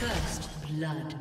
First blood.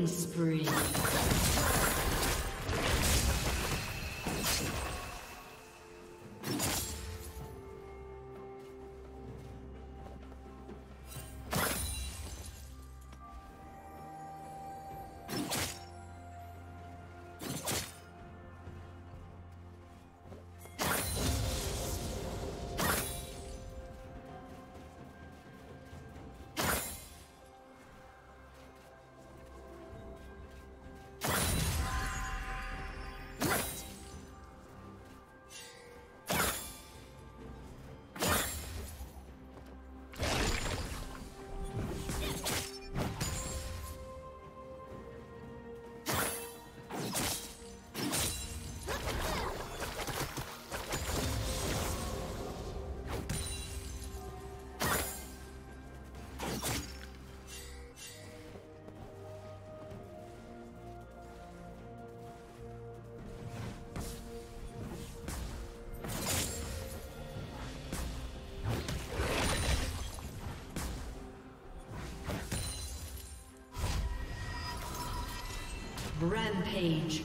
Killing spree. Rampage.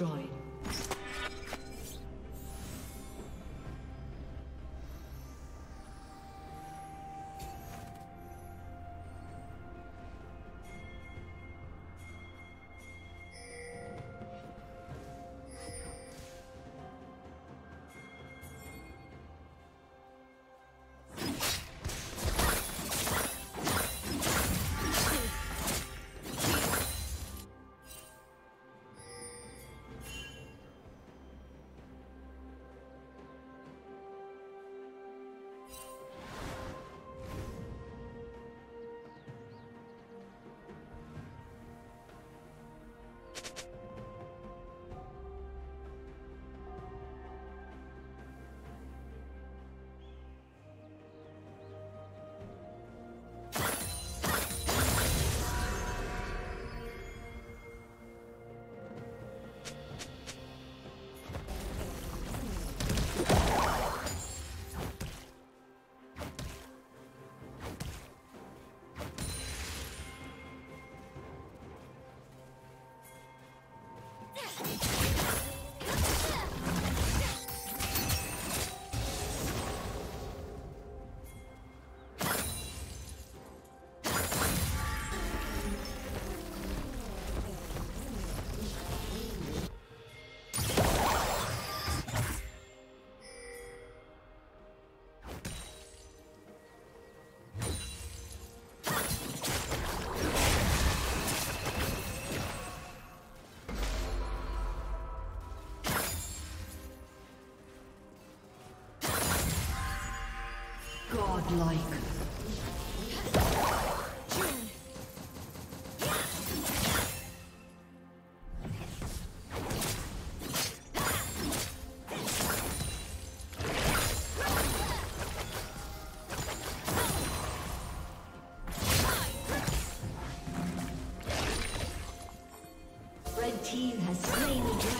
destroyed. godlike. Red team has slain the dragon.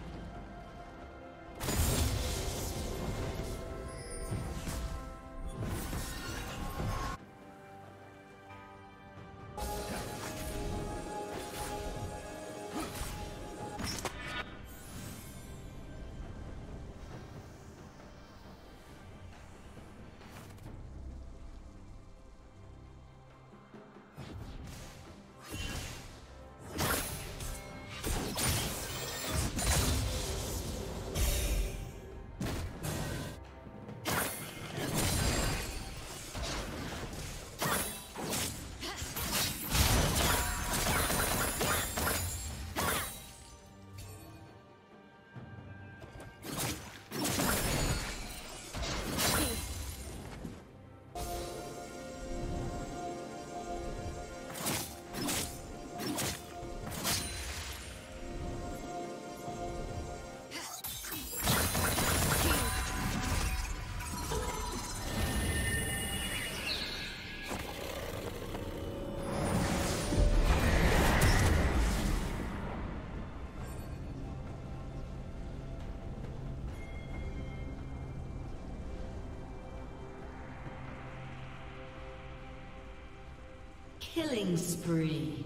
Killing spree.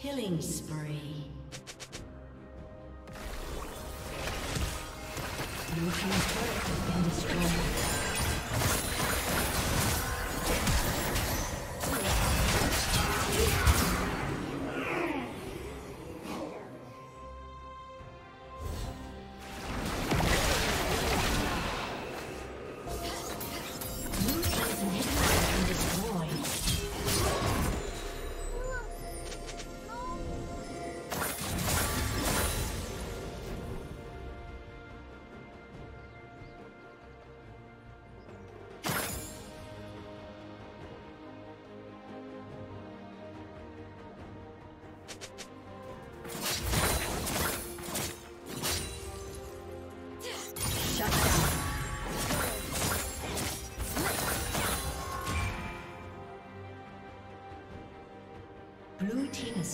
Killing spree. Blue team's turret has been destroyed.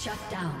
Shut down.